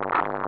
you.